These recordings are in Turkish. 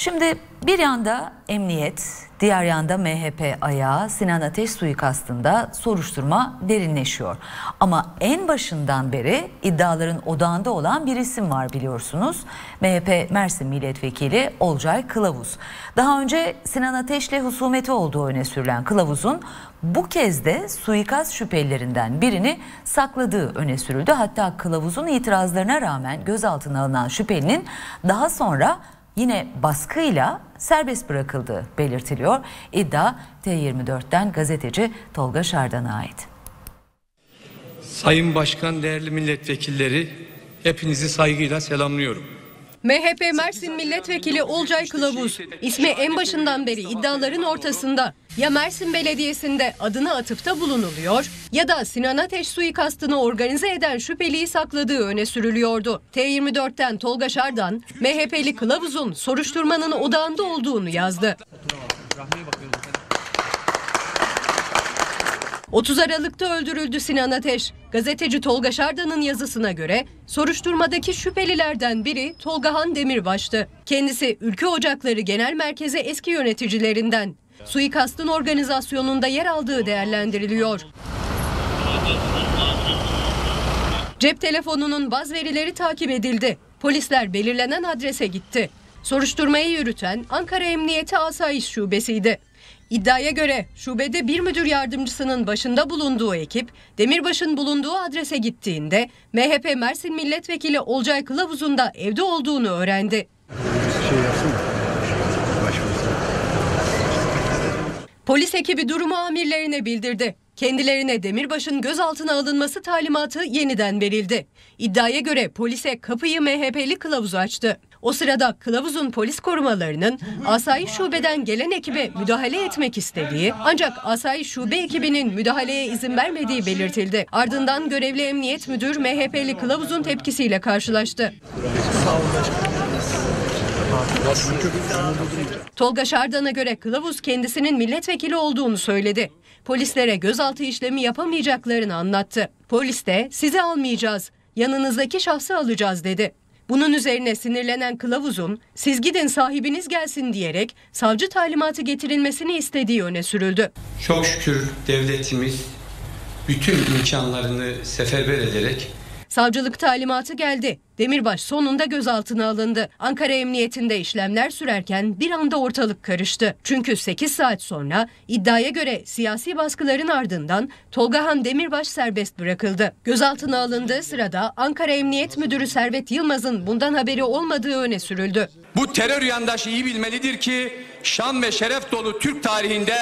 Şimdi bir yanda emniyet, diğer yanda MHP ayağı Sinan Ateş suikastında soruşturma derinleşiyor. Ama en başından beri iddiaların odağında olan bir isim var biliyorsunuz. MHP Mersin Milletvekili Olcay Kılavuz. Daha önce Sinan Ateş'le husumeti olduğu öne sürülen Kılavuz'un bu kez de suikast şüphelilerinden birini sakladığı öne sürüldü. Hatta Kılavuz'un itirazlarına rağmen gözaltına alınan şüphelinin daha sonra yine baskıyla serbest bırakıldığı belirtiliyor. İddia T24'ten gazeteci Tolga Şardan'a ait. Sayın Başkan, değerli milletvekilleri, hepinizi saygıyla selamlıyorum. MHP Mersin Milletvekili Olcay Kılavuz ismi en başından beri iddiaların ortasında. Ya Mersin Belediyesi'nde adını atıfta bulunuluyor ya da Sinan Ateş suikastını organize eden şüpheliyi sakladığı öne sürülüyordu. T24'ten Tolga Şardan, MHP'li Kılavuz'un soruşturmanın odağında olduğunu yazdı. 30 Aralık'ta öldürüldü Sinan Ateş. Gazeteci Tolga Şardan'ın yazısına göre soruşturmadaki şüphelilerden biri Tolgahan Demirbaş'tı. Kendisi Ülke Ocakları Genel Merkezi eski yöneticilerinden. Suikastın organizasyonunda yer aldığı değerlendiriliyor. Cep telefonunun baz verileri takip edildi. Polisler belirlenen adrese gitti. Soruşturmayı yürüten Ankara Emniyeti Asayiş Şubesi'ydi. İddiaya göre şubede bir müdür yardımcısının başında bulunduğu ekip Demirbaş'ın bulunduğu adrese gittiğinde MHP Mersin Milletvekili Olcay Kılavuz'un da evde olduğunu öğrendi. Polis ekibi durumu amirlerine bildirdi. Kendilerine Demirbaş'ın gözaltına alınması talimatı yeniden verildi. İddiaya göre polise kapıyı MHP'li kılavuz açtı. O sırada kılavuzun polis korumalarının asayiş şubeden gelen ekibe müdahale etmek istediği ancak asayiş şube ekibinin müdahaleye izin vermediği belirtildi. Ardından görevli emniyet müdür MHP'li kılavuzun tepkisiyle karşılaştı. Tolga Şardan'a göre kılavuz kendisinin milletvekili olduğunu söyledi. Polislere gözaltı işlemi yapamayacaklarını anlattı. Polis de sizi almayacağız, yanınızdaki şahsı alacağız dedi. Bunun üzerine sinirlenen kılavuzun siz gidin sahibiniz gelsin diyerek savcı talimatı getirilmesini istediği öne sürüldü. Çok şükür devletimiz bütün imkanlarını seferber ederek Savcılık talimatı geldi. Demirbaş sonunda gözaltına alındı. Ankara Emniyetinde işlemler sürerken bir anda ortalık karıştı. Çünkü 8 saat sonra iddiaya göre siyasi baskıların ardından Tolgahan Demirbaş serbest bırakıldı. Gözaltına alındığı sırada Ankara Emniyet Müdürü Servet Yılmaz'ın bundan haberi olmadığı öne sürüldü. Bu terör yandaşı iyi bilmelidir ki şan ve şeref dolu Türk tarihinde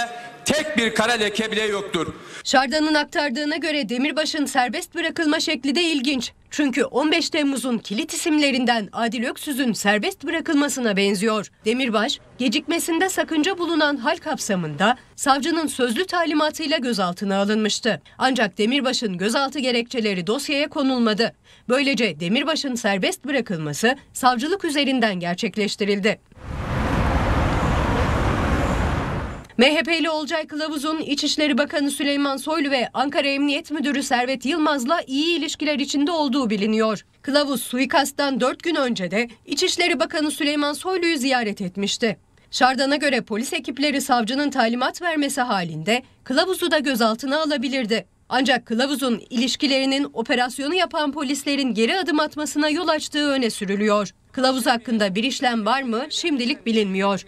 tek bir kara leke bile yoktur. Şardan'ın aktardığına göre Demirbaş'ın serbest bırakılma şekli de ilginç. Çünkü 15 Temmuz'un kilit isimlerinden Adil Öksüz'ün serbest bırakılmasına benziyor. Demirbaş, gecikmesinde sakınca bulunan hal kapsamında savcının sözlü talimatıyla gözaltına alınmıştı. Ancak Demirbaş'ın gözaltı gerekçeleri dosyaya konulmadı. Böylece Demirbaş'ın serbest bırakılması savcılık üzerinden gerçekleştirildi. MHP'li Olcay Kılavuz'un İçişleri Bakanı Süleyman Soylu ve Ankara Emniyet Müdürü Servet Yılmaz'la iyi ilişkiler içinde olduğu biliniyor. Kılavuz suikasttan 4 gün önce de İçişleri Bakanı Süleyman Soylu'yu ziyaret etmişti. Şardan'a göre polis ekipleri savcının talimat vermesi halinde kılavuzu da gözaltına alabilirdi. Ancak kılavuzun ilişkilerinin operasyonu yapan polislerin geri adım atmasına yol açtığı öne sürülüyor. Kılavuz hakkında bir işlem var mı şimdilik bilinmiyor.